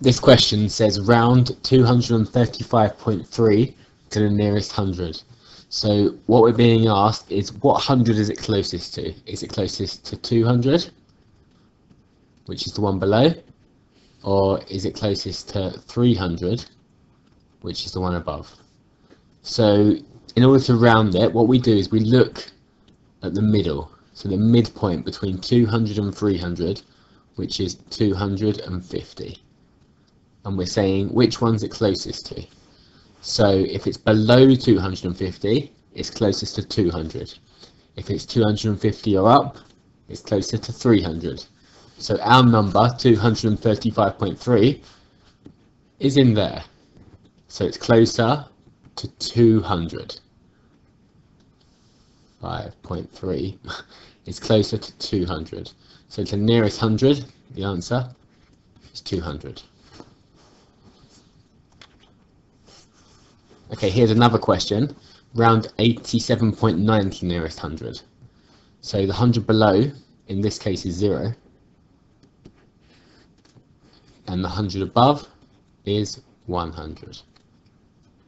this question says round 235.3 to the nearest hundred. So what we're being asked is what hundred is it closest to? Is it closest to 200, which is the one below, or is it closest to 300, which is the one above? So in order to round it, what we do is we look at the middle, so the midpoint between 200 and 300, which is 250. And we're saying which one's it closest to. So if it's below 250, it's closest to 200. If it's 250 or up, it's closer to 300. So our number, 235.3, is in there. So it's closer to 200. 5.3 is closer to 200. So the nearest 100, the answer is 200. Okay, here's another question. Round 87.9 to the nearest 100. So the 100 below, in this case, is 0. And the 100 above is 100.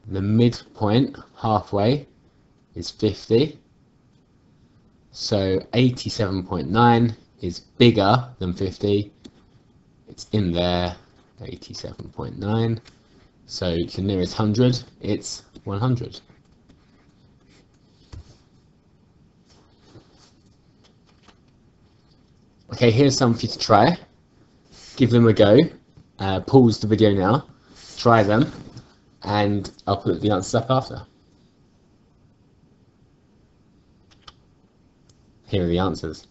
The midpoint, halfway, is 50. So 87.9 is bigger than 50. It's in there, 87.9. So to the nearest 100, it's 100. Okay, here's some for you to try. Give them a go. Uh, pause the video now. Try them. And I'll put the answers up after. Here are the answers.